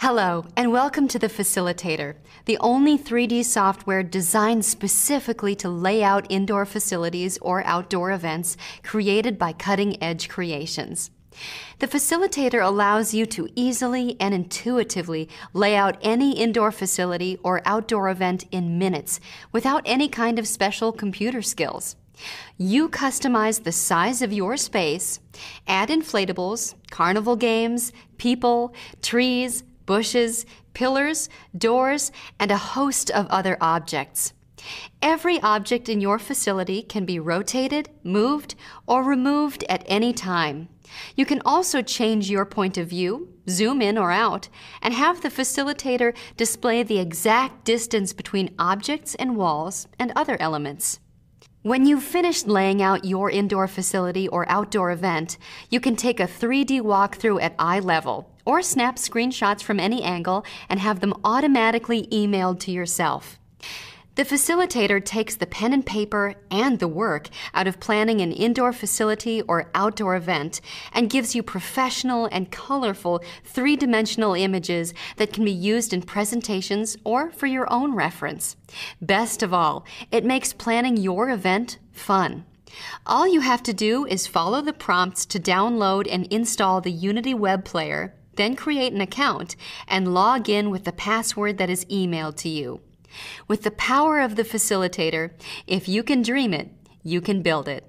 Hello, and welcome to the Facilitator, the only 3D software designed specifically to lay out indoor facilities or outdoor events created by Cutting Edge Creations. The Facilitator allows you to easily and intuitively lay out any indoor facility or outdoor event in minutes without any kind of special computer skills. You customize the size of your space, add inflatables, carnival games, people, trees, bushes, pillars, doors, and a host of other objects. Every object in your facility can be rotated, moved, or removed at any time. You can also change your point of view, zoom in or out, and have the facilitator display the exact distance between objects and walls and other elements. When you've finished laying out your indoor facility or outdoor event, you can take a 3D walkthrough at eye level or snap screenshots from any angle and have them automatically emailed to yourself. The facilitator takes the pen and paper and the work out of planning an indoor facility or outdoor event and gives you professional and colorful three dimensional images that can be used in presentations or for your own reference. Best of all, it makes planning your event fun. All you have to do is follow the prompts to download and install the Unity Web Player, then create an account and log in with the password that is emailed to you. With the power of the facilitator, if you can dream it, you can build it.